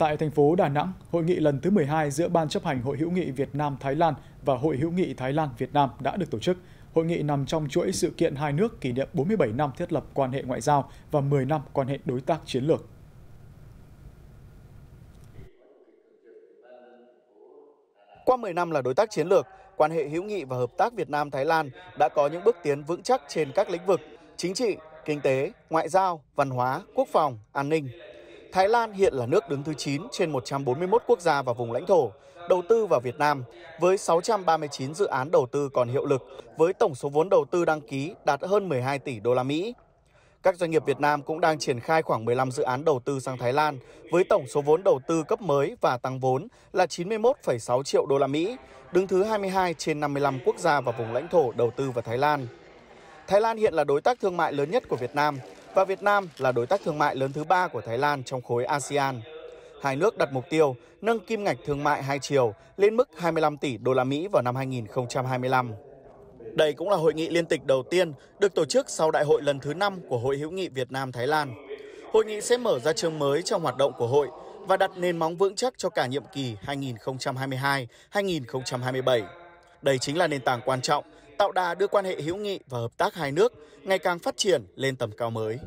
Tại thành phố Đà Nẵng, hội nghị lần thứ 12 giữa Ban chấp hành Hội hữu nghị Việt Nam Thái Lan và Hội hữu nghị Thái Lan Việt Nam đã được tổ chức. Hội nghị nằm trong chuỗi sự kiện hai nước kỷ niệm 47 năm thiết lập quan hệ ngoại giao và 10 năm quan hệ đối tác chiến lược. Qua 10 năm là đối tác chiến lược, quan hệ hữu nghị và hợp tác Việt Nam Thái Lan đã có những bước tiến vững chắc trên các lĩnh vực chính trị, kinh tế, ngoại giao, văn hóa, quốc phòng, an ninh. Thái Lan hiện là nước đứng thứ 9 trên 141 quốc gia và vùng lãnh thổ đầu tư vào Việt Nam với 639 dự án đầu tư còn hiệu lực với tổng số vốn đầu tư đăng ký đạt hơn 12 tỷ đô la Mỹ. Các doanh nghiệp Việt Nam cũng đang triển khai khoảng 15 dự án đầu tư sang Thái Lan với tổng số vốn đầu tư cấp mới và tăng vốn là 91,6 triệu đô la Mỹ, đứng thứ 22 trên 55 quốc gia và vùng lãnh thổ đầu tư vào Thái Lan. Thái Lan hiện là đối tác thương mại lớn nhất của Việt Nam và Việt Nam là đối tác thương mại lớn thứ ba của Thái Lan trong khối ASEAN. Hai nước đặt mục tiêu nâng kim ngạch thương mại hai chiều lên mức 25 tỷ đô la Mỹ vào năm 2025. Đây cũng là hội nghị liên tịch đầu tiên được tổ chức sau đại hội lần thứ 5 của Hội hữu nghị Việt Nam Thái Lan. Hội nghị sẽ mở ra chương mới trong hoạt động của hội và đặt nền móng vững chắc cho cả nhiệm kỳ 2022-2027. Đây chính là nền tảng quan trọng tạo đà đưa quan hệ hữu nghị và hợp tác hai nước ngày càng phát triển lên tầm cao mới.